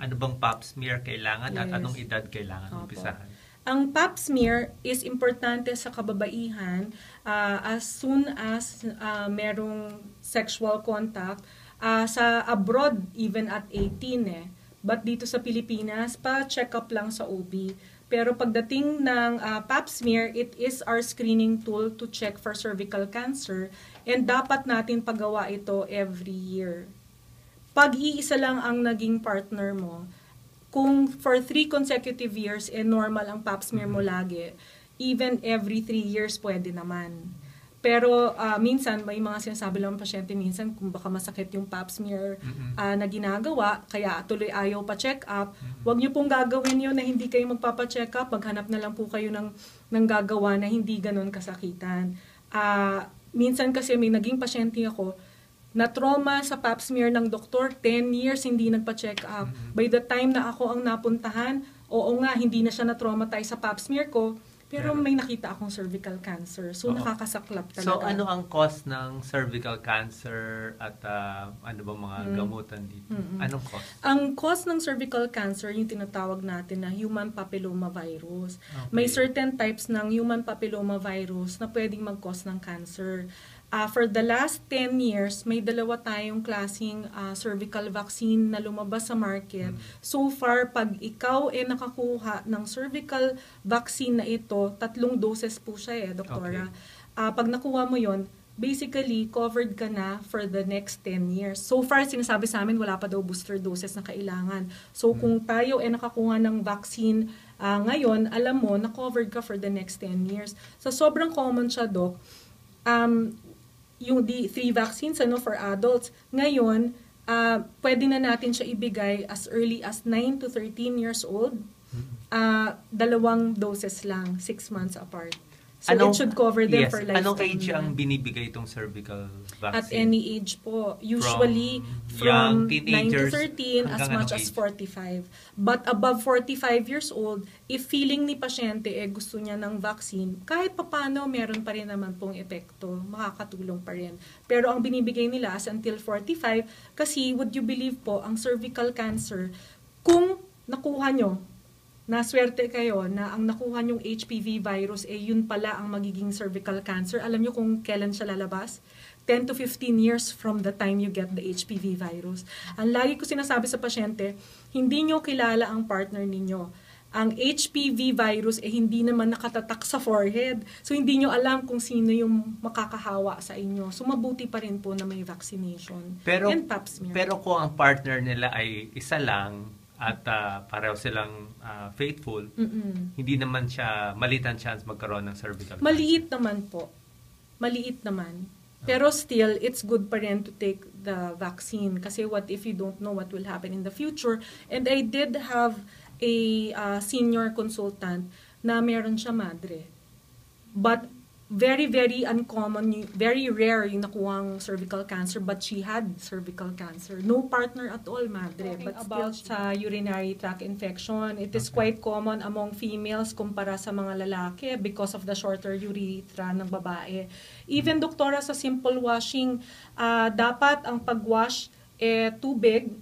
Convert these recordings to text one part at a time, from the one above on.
Ano bang pap smear kailangan at Yes. anong edad kailangan Opo. umpisahan? Ang pap smear is importante sa kababaihan ah, as soon as ah, merong sexual contact Ah, sa abroad even at 18 eh. But dito sa Pilipinas, pa-check up lang sa OB. Pero pagdating ng ah, pap smear, it is our screening tool to check for cervical cancer and dapat natin pagawa ito every year. Pag iisa lang ang naging partner mo, kung for three consecutive years, eh normal ang pap smear mo lagi, even every three years pwede naman. Pero ah, minsan, may mga sinasabi lang ng pasyente minsan kung baka masakit yung pap smear Mhm. ah, na ginagawa, kaya tuloy ayaw pa check up. Huwag niyo pong gagawin yun na hindi kayo magpapa-check up. Maghanap na lang po kayo ng, ng gagawa na hindi ganun kasakitan. Ah, minsan kasi may naging pasyente ako, na trauma sa pap smear ng doktor, 10 years hindi nagpa-check up. By the time na ako ang napuntahan, oo nga, hindi na siya na-traumatize sa pap smear ko, pero may nakita akong cervical cancer. So, Oo. nakakasaklap talaga. So ano ang cause ng cervical cancer at ah, ano ba mga Mm. gamutan dito? Mm-mm. Anong cause? Ang cause ng cervical cancer, yung tinatawag natin na human papilloma virus. Okay. May certain types ng human papilloma virus na pwedeng mag-cause ng cancer. Ah, for the last 10 years, may dalawa tayong klaseng ah, cervical vaccine na lumabas sa market. So far, pag ikaw ay nakakuha ng cervical vaccine na ito, tatlong doses po siya eh, doktora. Ah, pag nakuha mo yon basically, covered ka na for the next 10 years. So far, sinasabi sa amin, wala pa daw booster doses na kailangan. So, kung tayo ay nakakuha ng vaccine ah, ngayon, alam mo, na covered ka for the next 10 years. So, sobrang common siya, Doc. Um, yung the three vaccines ano for adults. Ngayon ah, pwede na natin siya ibigay as early as 9 to 13 years old. Ah, dalawang doses lang 6 months apart so it should cover them yes, for lifetime Anong age ang binibigay itong cervical vaccine? At any age po. Usually young from, 9 to teenagers 13 as much anong as age? 45. But above 45 years old, if feeling ni pasyente eh gusto niya ng vaccine, kahit papano meron pa rin naman pong epekto, makakatulong pa rin. Pero ang binibigay nila as until 45 kasi would you believe po ang cervical cancer kung nakuha nyo naswerte kayo na ang nakuha yung HPV virus eh yun pala ang magiging cervical cancer. Alam nyo kung kailan siya lalabas? 10 to 15 years from the time you get the HPV virus. Ang lagi ko sinasabi sa pasyente, hindi nyo kilala ang partner ninyo. Ang HPV virus eh hindi naman nakatatak sa forehead. So hindi nyo alam kung sino yung makakahawa sa inyo. So mabuti pa rin po na may vaccination. Pero, And pap smear. pero kung ang partner nila ay isa lang at ah, pareho silang ah, faithful, Mm-mm. hindi naman siya malitan chance magkaroon ng cervical Maliit naman po. Maliit naman. Pero still, it's good pa rin to take the vaccine. Kasi what if you don't know what will happen in the future? And I did have a uh, senior consultant na meron siya madre. But very, very uncommon, very rare yung nakuhang cervical cancer, but she had cervical cancer. No partner at all, madre. Talking But about still, sa urinary tract infection, it is quite common among females kumpara sa mga lalaki because of the shorter urethra ng babae. Even doktora sa simple washing, ah, dapat ang pag-wash eh, tubig,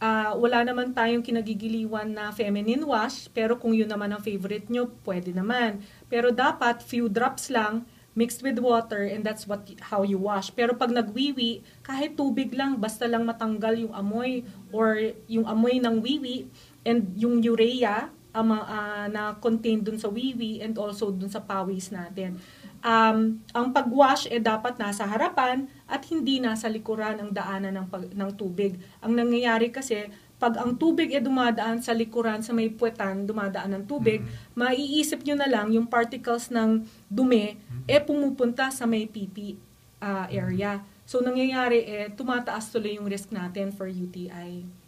Ah, wala naman tayong kinagigiliwan na feminine wash, pero kung yun naman ang favorite nyo, pwede naman. Pero dapat few drops lang mixed with water and that's what how you wash. Pero pag nagwiwi, kahit tubig lang, basta lang matanggal yung amoy or yung amoy ng wiwi and yung urea ama, ah, na contained dun sa wiwi and also dun sa pawis natin. Um, ang pagwash eh dapat nasa harapan at hindi nasa likuran ang daanan ng, pag, ng tubig. Ang nangyayari kasi, pag ang tubig eh dumadaan sa likuran, sa may puwetan, dumadaan ng tubig, maiisip nyo na lang yung particles ng dumi eh pumupunta sa may pipi ah, area. So nangyayari eh, tumataas tuloy yung risk natin for UTI.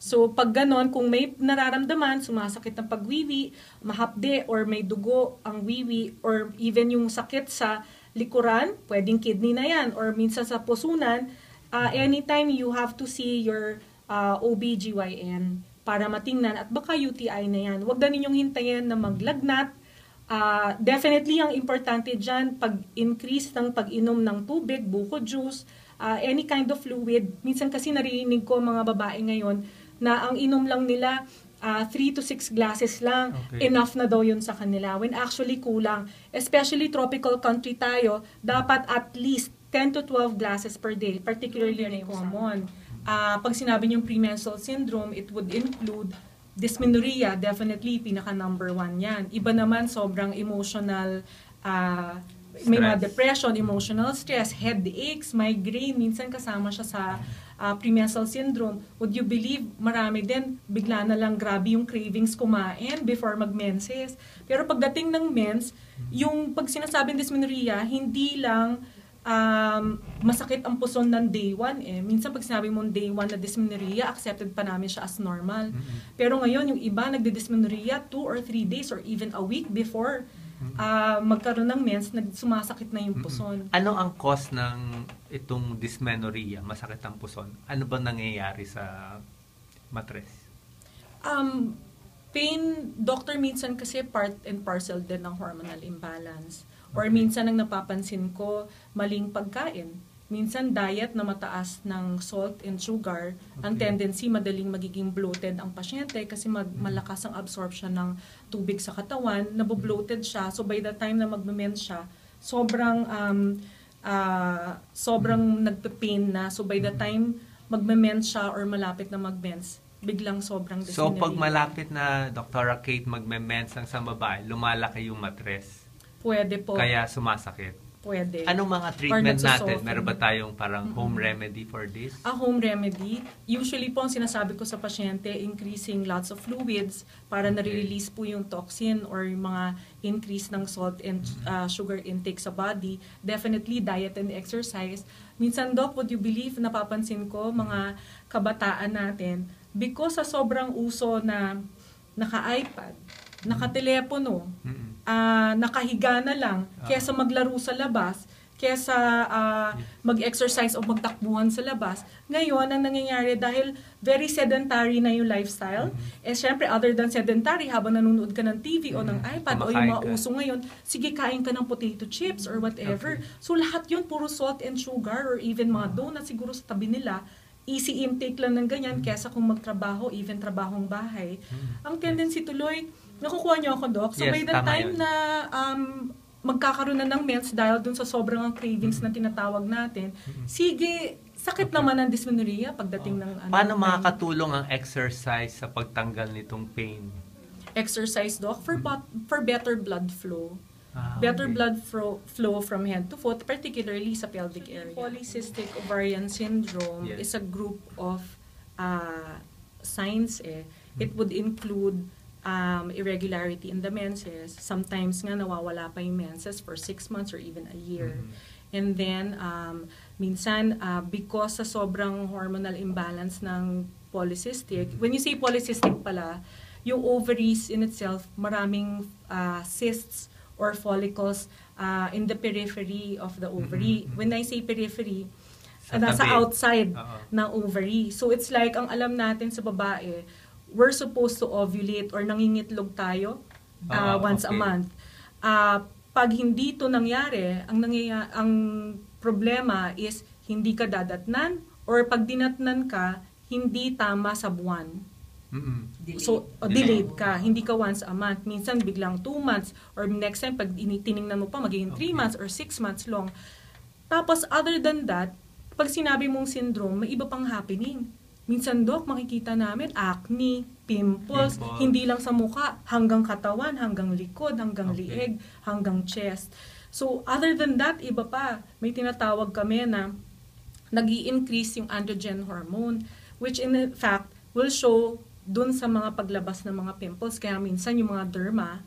So, pag ganon, kung may nararamdaman, sumasakit ng pagwiwi, mahapde, or may dugo ang wiwi, or even yung sakit sa likuran, pwedeng kidney na yan, or minsan sa pusunan, uh, anytime you have to see your uh, OBGYN para matingnan at baka UTI na yan. Huwag na ninyong hintayin na maglagnat. Uh, definitely, ang importante dyan, pag-increase ng pag-inom ng tubig, buko juice, uh, any kind of fluid. Minsan kasi naririnig ko mga babae ngayon, na ang inom lang nila 3 to 6 glasses lang, Okay. enough na daw yun sa kanila. When actually kulang. Especially tropical country tayo, dapat at least 10 to 12 glasses per day, particularly Very common. Ah, pag sinabi niyong premenstrual syndrome, it would include dysmenorrhea, definitely pinaka number one yan. Iba naman sobrang emotional, ah, may mga Stress. depression, emotional stress, headaches, migraine, minsan kasama siya sa ah, premenstrual syndrome. Would you believe, marami din, bigla na lang grabe yung cravings kumain before mag-menses. Pero pagdating ng mens, yung pag sinasabing dysmenorrhea, hindi lang um, masakit ang puson ng day one eh. Minsan pag sinabi mong day one na dysmenorrhea, accepted pa namin siya as normal. Pero ngayon, yung iba nagde-dysmenorrhea two or three days or even a week before ah, magkaroon ng mens, nag- sumasakit na yung puson. Ano ang cause ng itong dysmenorrhea, masakit ang puson? Ano ba nangyayari sa matres? Um, pain, doctor minsan kasi part and parcel din ng hormonal imbalance. Or Okay. minsan ang napapansin ko, maling pagkain. Minsan diet na mataas ng salt and sugar, ang Okay. tendency madaling magiging bloated ang pasyente kasi mag- malakas ang absorption ng tubig sa katawan, nabobloated siya. So by the time na magme-mens siya, sobrang um, ah, sobrang nagpe-pain na. So by the time magme-mens siya or malapit na mag-mens, biglang sobrang So, pag malapit na Dr. Kate magme-mens ang sa babae, lumalaki yung matres. Pwede po. Kaya sumasakit. Pwede. Anong mga treatment natin? Meron ba tayong parang home remedy for this? A home remedy, usually po ang sinasabi ko sa pasyente, increasing lots of fluids para Okay. na-release po yung toxin or yung mga increase ng salt and uh, sugar intake sa body. Definitely diet and exercise. Minsan, Doc, would you believe, napapansin ko, mga kabataan natin, because sa sobrang uso na naka-iPad, naka-telepono, Mm-mm. Ah, nakahiga na lang Ah. kesa maglaro sa labas, kesa ah, mag-exercise o magtakbuhan sa labas. Ngayon, ang nangyayari dahil very sedentary na yung lifestyle, Mm-hmm. eh syempre other than sedentary, habang nanonood ka ng TV o ng Mhm. iPad o yung Kumakain mga ka. uso ngayon, sige kain ka ng potato chips or whatever. Okay. So lahat yun, puro salt and sugar or even mga donuts siguro sa tabi nila, easy intake lang ng ganyan kesa kung magtrabaho, even trabahong bahay. Ang tendency tuloy, nakukuha niyo ako, Doc. So Yes, by the time yun. na um, magkakaroon na ng mens dahil dun sa sobrang ang cravings na tinatawag natin, sige, sakit naman ang dysmenorrhea pagdating ng ano, Paano ng makakatulong ang exercise sa pagtanggal nitong pain? exercise, Doc, for, bot- for better blood flow. Ah, Better okay. blood flow, flow from head to foot, particularly sa pelvic area. Polycystic ovarian syndrome Yes. is a group of uh, signs. Eh. It would include um, irregularity in the menses. Sometimes nga nawawala pa yung menses for six months or even a year. Mhm. And then, um, minsan, uh, because sa sobrang hormonal imbalance ng polycystic, when you say polycystic pala, yung ovaries in itself, maraming uh, cysts or follicles uh, in the periphery of the ovary. Mhm. When I say periphery, Sa nasa tabi. outside Oo. ng ovary. So it's like, ang alam natin sa babae, we're supposed to ovulate or nangingitlog tayo uh, Ah, once a okay. month. Uh, pag hindi to nangyari, ang, nangyaya, ang problema is hindi ka dadatnan or pag dinatnan ka, hindi tama sa buwan. Delayed. So, o, delayed ka. Hindi ka once a month. Minsan biglang two months or next time pag ini- tiningnan mo pa magiging three Okay. months or six months long. Tapos other than that, pag sinabi mong syndrome, may iba pang happening. Minsan, Dok, makikita namin acne, pimples, Pimples. hindi lang sa mukha, hanggang katawan, hanggang likod, hanggang Okay. lieg, hanggang chest. So, other than that, iba pa. May tinatawag kami na nag increase yung androgen hormone, which in fact will show dun sa mga paglabas ng mga pimples. Kaya minsan yung mga derma,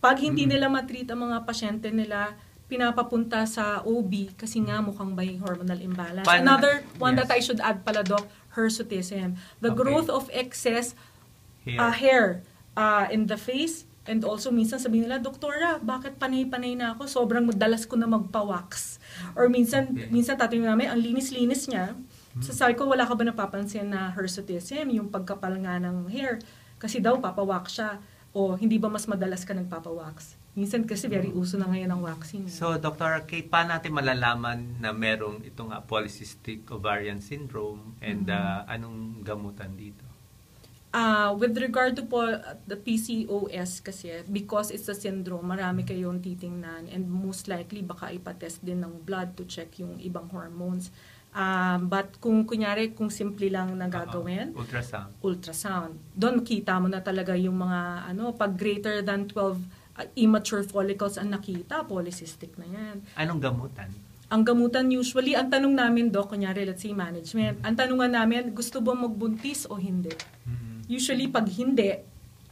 pag hindi Mm. nila matreat ang mga pasyente nila, pinapapunta sa OB kasi nga mukhang may hormonal imbalance. Paano- Another one Yes. that I should add pala, Doc, hirsutism. The Okay. growth of excess Here. uh, hair uh, in the face and also minsan sabihin nila, Doktora, bakit panay-panay na ako? Sobrang dalas ko na magpa-wax. Or minsan, Okay. minsan tatanungin namin, ang linis-linis niya. Hmm. So sabi ko, wala ka ba napapansin na hirsutism, yung pagkapal nga ng hair? Kasi daw, papawax siya. O hindi ba mas madalas ka nagpapawax? Minsan kasi very uso na ngayon ang waxing. eh. So, Dr. Kate, paano natin malalaman na merong itong uh, polycystic ovarian syndrome and Mhm. uh, anong gamutan dito? Ah, with regard to po uh, the PCOS kasi, because it's a syndrome, marami kayong titingnan and most likely baka ipatest din ng blood to check yung ibang hormones. Um, but kung kunyari, kung simple lang na gagawin, Oo. Ultrasound. ultrasound. Doon kita mo na talaga yung mga ano, pag greater than 12 uh, immature follicles ang nakita, polycystic na yan. Anong gamutan? Ang gamutan usually, ang tanong namin, Doc, kunyari, let's say management, ang tanungan namin, gusto ba magbuntis o hindi? Mhm. Usually, pag hindi,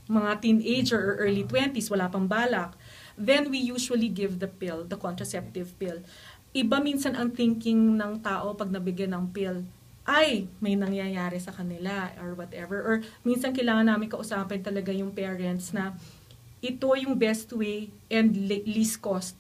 mga teenager or early 20s, wala pang balak, then we usually give the pill, the contraceptive pill. Iba minsan ang thinking ng tao pag nabigyan ng pill, ay, may nangyayari sa kanila or whatever. Or minsan kailangan namin kausapin talaga yung parents na ito yung best way and le- least cost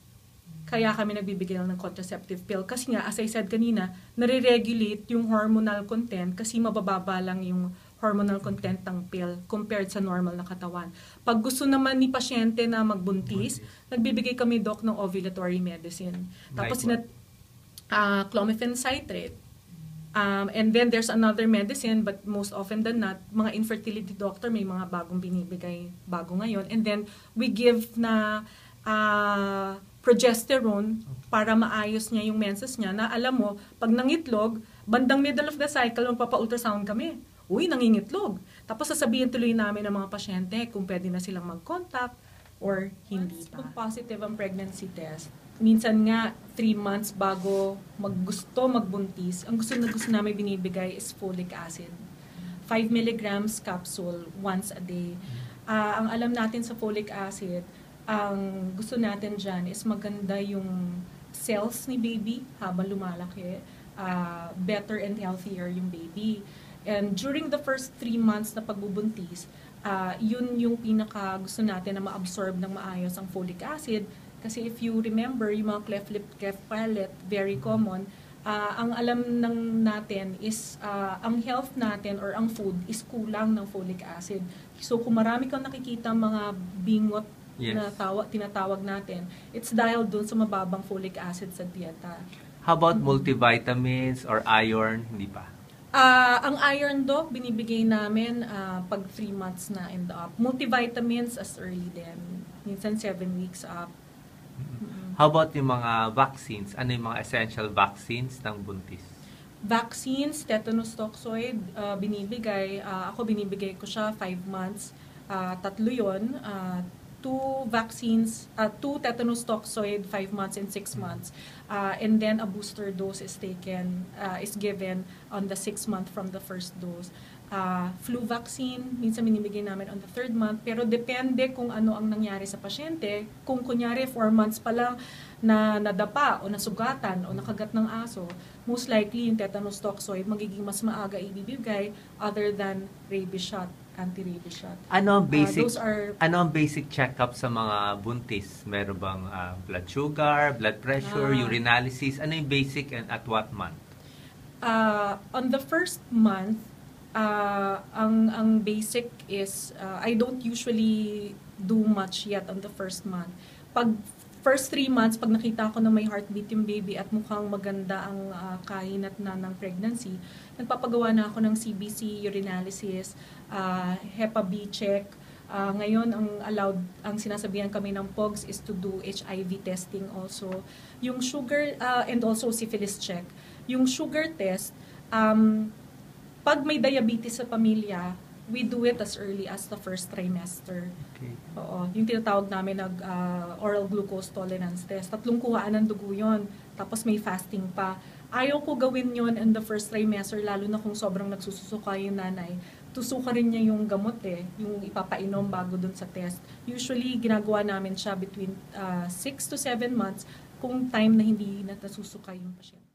kaya kami nagbibigay lang ng contraceptive pill. Kasi nga, as I said kanina, nare-regulate yung hormonal content kasi mabababa lang yung hormonal content ng pill compared sa normal na katawan. Pag gusto naman ni pasyente na magbuntis, nagbibigay kami doc ng ovulatory medicine. Tapos Like sinat ah, clomiphene citrate. Um, and then there's another medicine, but most often than not, mga infertility doctor may mga bagong binibigay bago ngayon. And then we give na ah, progesterone para maayos niya yung menses niya na alam mo, pag nangitlog, bandang middle of the cycle, magpapa-ultrasound kami. Uy, nangingitlog. Tapos sasabihin tuloy namin ng mga pasyente kung pwede na silang mag-contact or hindi pa. Pag positive ang pregnancy test, minsan nga, three months bago maggusto magbuntis, ang gusto na gusto namin binibigay is folic acid. 5 milligrams capsule once a day. Ah, ang alam natin sa folic acid, ang gusto natin dyan is maganda yung cells ni baby habang lumalaki. Ah, better and healthier yung baby. And during the first three months na pagbubuntis, ah, yun yung pinaka gusto natin na ma-absorb ng maayos ang folic acid. Kasi if you remember, yung mga cleft lip, cleft palate, very common. Ah, ang alam ng natin is ah, ang health natin or ang food is kulang ng folic acid. So kung marami kang nakikita mga bingot Yes. na tawa, tinatawag natin, it's dahil dun sa mababang folic acid sa dieta. How about multivitamins or iron? Hindi pa. Ah, ang iron doc binibigay namin ah, pag 3 months na and up. Multivitamins as early din. Minsan 7 weeks up. Mm. How about yung mga vaccines? Ano yung mga essential vaccines ng buntis? Vaccines, tetanus toxoid, ah, binibigay. Ah, ako binibigay ko siya 5 months. Ah, tatlo yun. Ah, two vaccines, uh, two tetanus toxoid, 5 months and 6 months. Ah, and then a booster dose is taken, ah, is given on the 6 month from the first dose. Ah, flu vaccine, minsan binibigay namin on the third month, pero depende kung ano ang nangyari sa pasyente. Kung kunyari 4 months pa lang na nadapa o nasugatan o nakagat ng aso, most likely yung tetanus toxoid magiging mas maaga ibibigay other than rabies shot, anti-rabies shot. Ano ang Ah, basic those are ano ang basic check-up sa mga buntis? Meron bang ah, blood sugar, blood pressure, Ah. urinalysis? Ano yung basic and at what month? uh, on the first month, uh, ang ang basic is uh, I don't usually do much yet on the first month. Pag first three months, pag nakita ko na may heartbeat yung baby at mukhang maganda ang uh, kahinat na ng pregnancy, nagpapagawa na ako ng CBC, urinalysis, uh, Hepa B check, Ah, ngayon, ang allowed, ang sinasabihan kami ng POGS is to do HIV testing also. Yung sugar, ah, and also syphilis check. Yung sugar test, um, pag may diabetes sa pamilya, we do it as early as the first trimester. Okay. Oo, yung tinatawag namin nag ah, oral glucose tolerance test. Tatlong kuhaan ng dugo yun. Tapos may fasting pa. Ayaw ko gawin yon in the first trimester, lalo na kung sobrang nagsusuka yung nanay. Tusuka rin niya yung gamot eh, yung ipapainom bago dun sa test. Usually, ginagawa namin siya between 6 to 7 months kung time na hindi na nasusuka yung pasyente.